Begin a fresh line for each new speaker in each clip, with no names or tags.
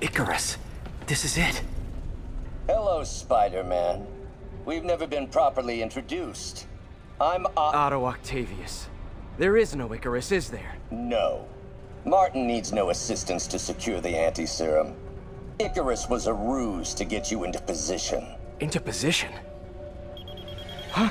Icarus. This is it.
Hello, Spider-Man. We've never been properly introduced. I'm O-
Otto Octavius. There is no Icarus, is there?
No. Martin needs no assistance to secure the anti-serum. Icarus was a ruse to get you into position.
Into position?
Need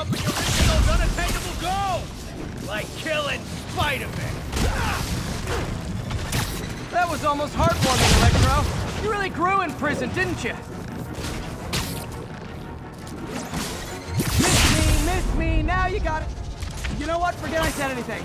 Helping you reach those unattainable goals! Like killing Spider-Man!
That was almost heartwarming, Electro. You really grew in prison, didn't you? Miss me, miss me, now you got it. You know what? Forget I said anything.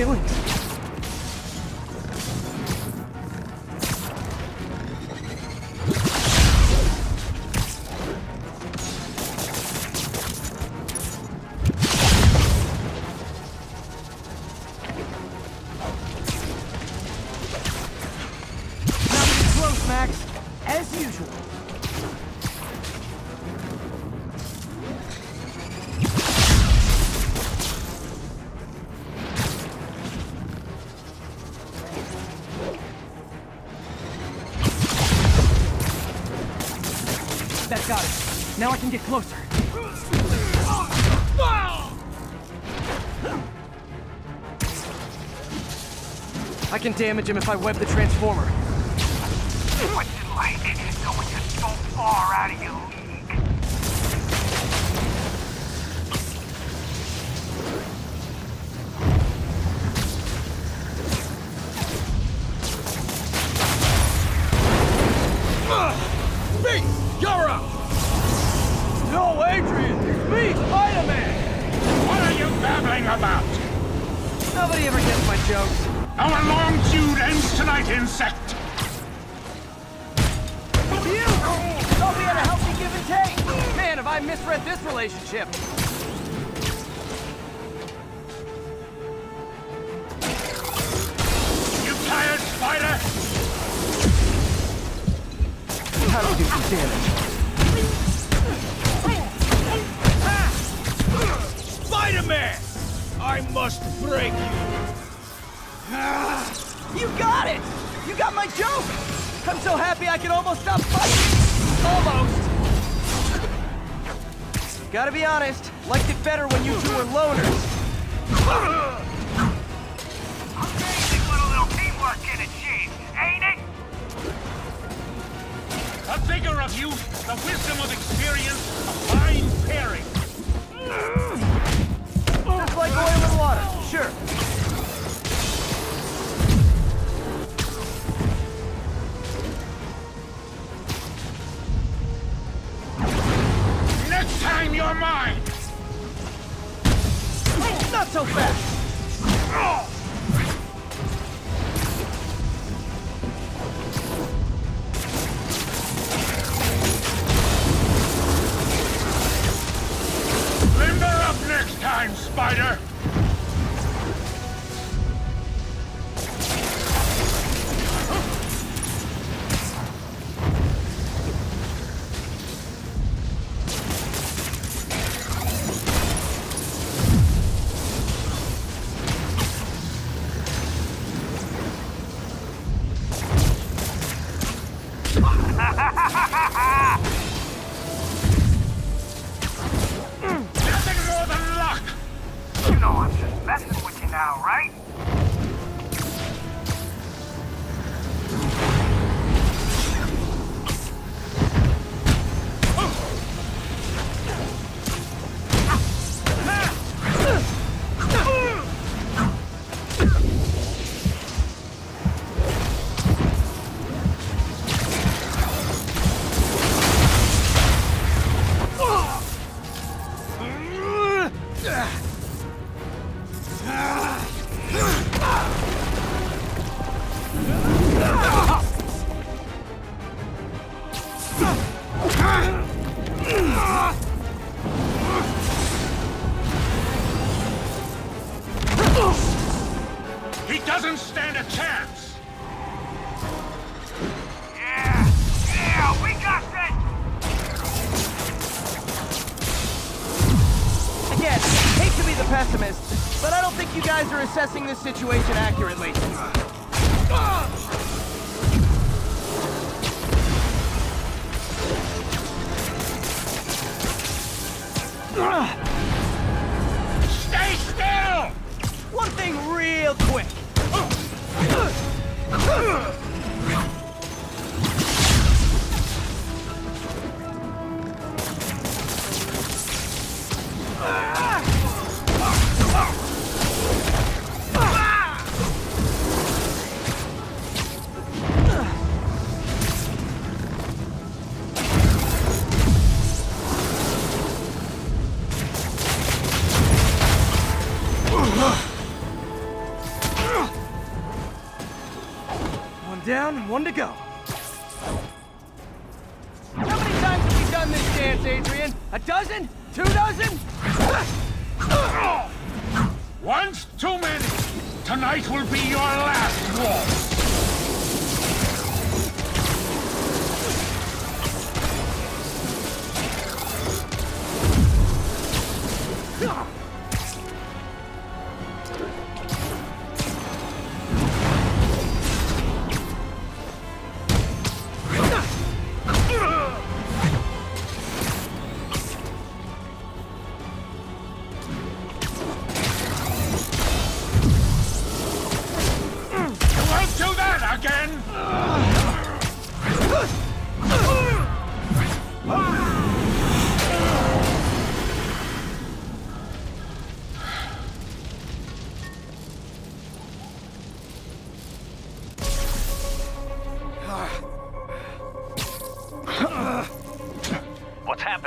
Feelings. Not close, Max. As usual. Now I can get closer. I can damage him if I web the transformer.
What's it like so far out of your
insect.
You! Thought we had a healthy give and take! Man, have I misread this relationship!
You tired, Spider?
To do some damage.
Spider-Man! I must break you! Ah.
You got it! You got my joke! I'm so happy I can almost stop fighting! Almost! Gotta be honest, liked it better when you two were loners.
Amazing what a little teamwork can achieve, ain't it?
The vigor of youth, the wisdom of experience, a fine pairing.
Just like oil and water, sure.
Stand a chance!
Yeah, yeah, we got that!
Again, hate to be the pessimist, but I don't think you guys are assessing this situation accurately.
Stay still!
One thing real quick. Down, one to go. How many times have we done this dance, Adrian? A dozen? Two dozen?
Once too many! Tonight will be your last waltz! You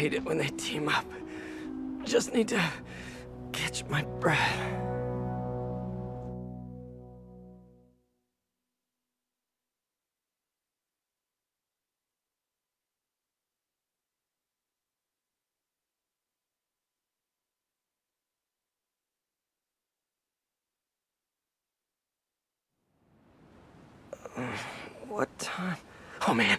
Hate it when they team up. Just need to catch my breath. What time? Oh man.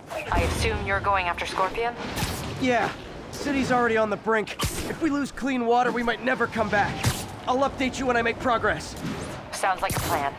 I assume you're going after Scorpion?
Yeah, city's already on the brink. If we lose clean water, we might never come back. I'll update you when I make progress.
Sounds like a plan.